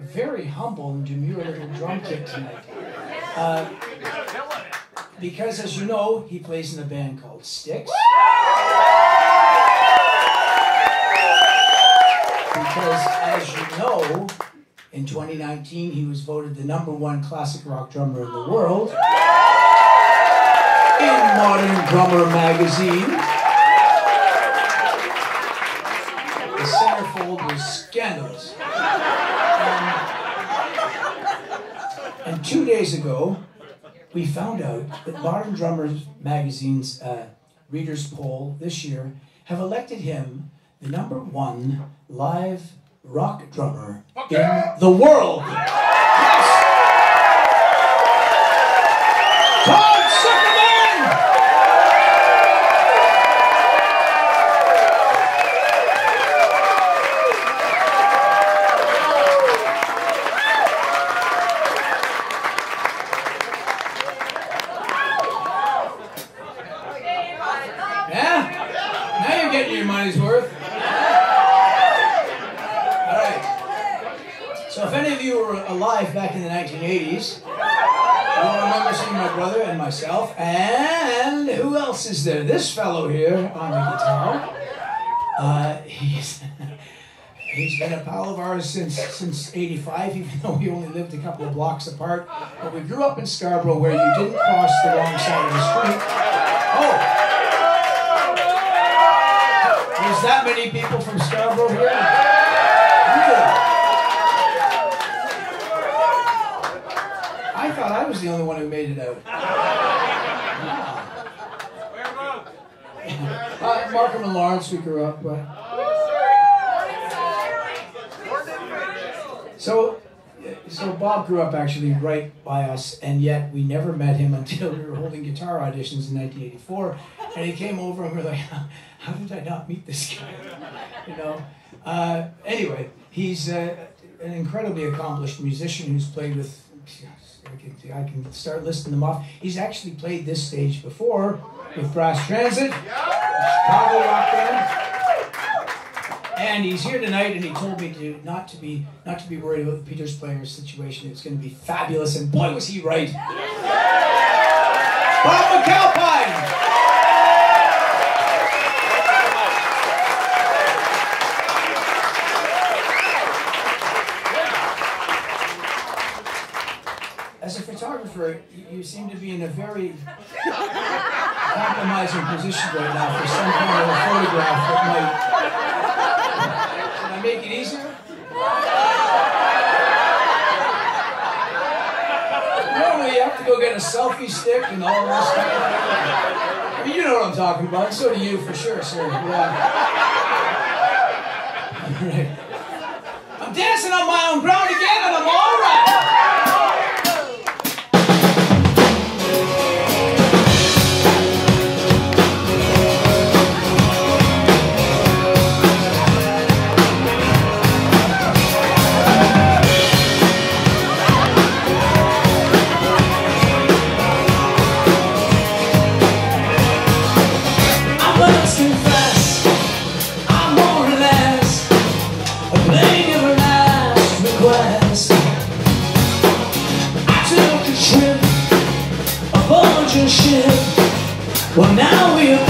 very humble and demure little drum kit tonight. Uh, because, as you know, he plays in a band called Styx. Because, as you know, in 2019 he was voted the number one classic rock drummer in the world in Modern Drummer magazine. The centerfold was scandalous. And, two days ago, we found out that Modern Drummer magazine's uh, readers poll this year have elected him the number one live rock drummer in the world. Yes Sucherman! Yeah? Now you're getting your money's worth. All right. So if any of you were alive back in the 1980s, you'll remember seeing my brother and myself. And who else is there? This fellow here on the guitar. Uh, he's, he's been a pal of ours since since 85, even though we only lived a couple of blocks apart. But we grew up in Scarborough where you didn't cross the wrong side of the street. Oh! There's that many people from Scarborough here? Really? I thought I was the only one who made it out. Uh, Markham and Lawrence, we grew up. Uh, so, so Bob grew up actually right by us, and yet we never met him until we were holding guitar auditions in 1984. And he came over, and we are like, "How did I not meet this guy?" You know. Uh, anyway, he's uh, an incredibly accomplished musician who's played with. I can, I can start listing them off. He's actually played this stage before with Brass Transit, Chicago rock band. And he's here tonight, and he told me to not to be not to be worried about the Peters Players situation. It's going to be fabulous, and boy was he right. Bob McAlpine. As a photographer, you, seem to be in a very compromising position right now for some kind of a photograph that might. Can I make it easier? Normally, you have to go get a selfie stick and all this stuff. I mean, you know what I'm talking about. So do you, for sure, sir. Yeah. Uh, all right. I'm dancing on my own ground again, and I'm all ship. Well, now we're back,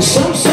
Some